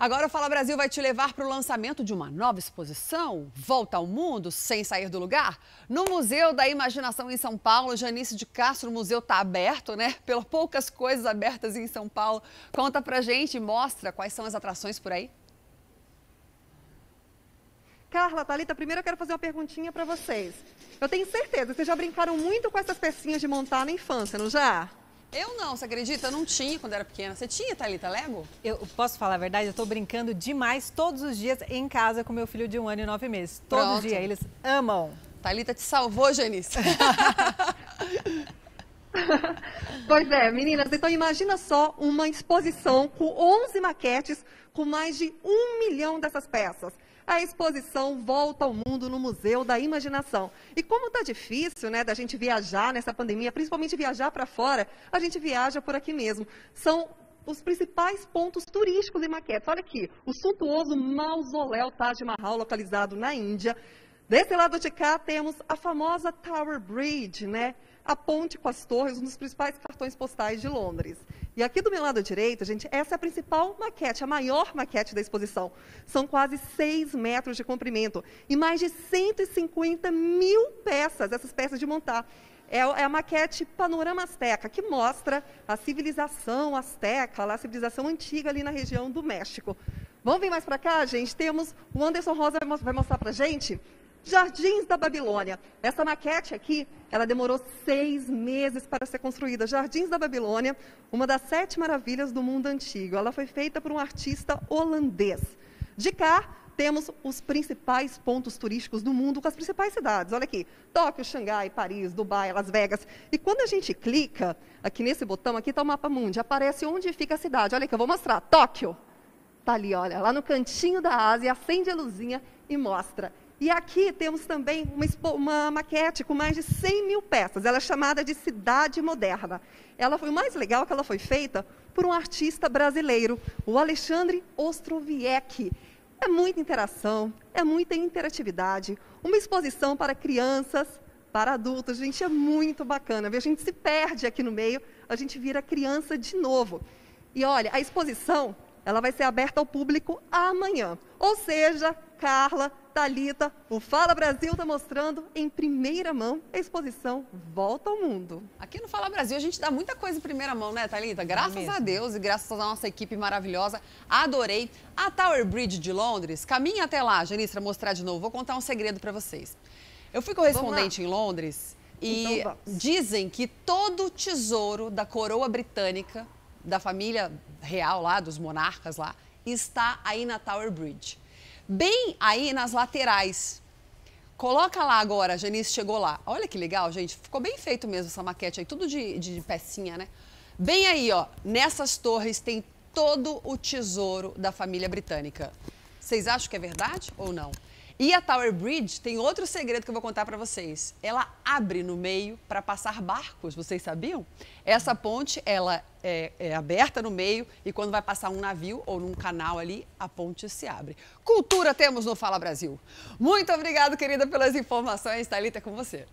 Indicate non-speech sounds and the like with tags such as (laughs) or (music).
Agora o Fala Brasil vai te levar para o lançamento de uma nova exposição, Volta ao Mundo, sem sair do lugar. No Museu da Imaginação em São Paulo, Janice de Castro, o museu está aberto, né? Pelas poucas coisas abertas em São Paulo. Conta pra gente mostra quais são as atrações por aí. Carla, Thalita, primeiro eu quero fazer uma perguntinha para vocês. Eu tenho certeza, vocês já brincaram muito com essas pecinhas de montar na infância, não já? Eu não, você acredita? Eu não tinha quando era pequena. Você tinha, Thalita, Lego? Eu posso falar a verdade? Eu estou brincando demais todos os dias em casa com meu filho de um ano e nove meses. Todo Pronto. dia, eles amam. Thalita te salvou, Janice. (laughs) (laughs) pois é, meninas, então imagina só uma exposição com 11 maquetes com mais de um milhão dessas peças a exposição Volta ao Mundo no Museu da Imaginação. E como está difícil, né, da gente viajar nessa pandemia, principalmente viajar para fora, a gente viaja por aqui mesmo. São os principais pontos turísticos e maquetes. Olha aqui, o suntuoso mausoléu Taj Mahal, localizado na Índia. Desse lado de cá temos a famosa Tower Bridge, né? A ponte com as torres, um dos principais cartões postais de Londres. E aqui do meu lado direito, gente, essa é a principal maquete, a maior maquete da exposição. São quase 6 metros de comprimento e mais de 150 mil peças, essas peças de montar. É, é a maquete Panorama Azteca, que mostra a civilização azteca, a civilização antiga ali na região do México. Vamos vir mais para cá, gente? Temos, o Anderson Rosa vai mostrar para gente Jardins da Babilônia. Essa maquete aqui, ela demorou seis meses para ser construída. Jardins da Babilônia, uma das sete maravilhas do mundo antigo. Ela foi feita por um artista holandês. De cá, temos os principais pontos turísticos do mundo com as principais cidades. Olha aqui, Tóquio, Xangai, Paris, Dubai, Las Vegas. E quando a gente clica aqui nesse botão, aqui está o mapa mundi, aparece onde fica a cidade. Olha aqui, eu vou mostrar. Tóquio. Está ali, olha, lá no cantinho da Ásia, acende a luzinha e mostra. E aqui temos também uma, uma, maquete com mais de 100 mil peças. Ela é chamada de Cidade Moderna. Ela foi o mais legal que ela foi feita por um artista brasileiro, o Alexandre Ostroviec. É muita interação, é muita interatividade, uma exposição para crianças, para adultos. Gente, é muito bacana. A gente se perde aqui no meio, a gente vira criança de novo. E olha, a exposição ela vai ser aberta ao público amanhã. Ou seja, Carla, Talita, o Fala Brasil está mostrando em primeira mão a exposição Volta ao Mundo. Aqui no Fala Brasil a gente dá muita coisa em primeira mão, né, Talita? Graças é a Deus e graças à nossa equipe maravilhosa. Adorei. A Tower Bridge de Londres, caminha até lá, Janice, para mostrar de novo. Vou contar um segredo para vocês. Eu fui correspondente em Londres e então, dizem que todo o tesouro da coroa britânica, da família real lá, dos monarcas lá, está aí na Tower Bridge bem aí nas laterais. Coloca lá agora, a Janice chegou lá. Olha que legal, gente. Ficou bem feito mesmo essa maquete aí, tudo de, de pecinha, né? Bem aí, ó, nessas torres tem todo o tesouro da família britânica. Vocês acham que é verdade ou não? E a Tower Bridge tem outro segredo que eu vou contar para vocês. Ela abre no meio para passar barcos, vocês sabiam? Essa ponte, ela é, é, aberta no meio e quando vai passar um navio ou num canal ali, a ponte se abre. Cultura temos no Fala Brasil. Muito obrigado, querida, pelas informações. Thalita, é com você.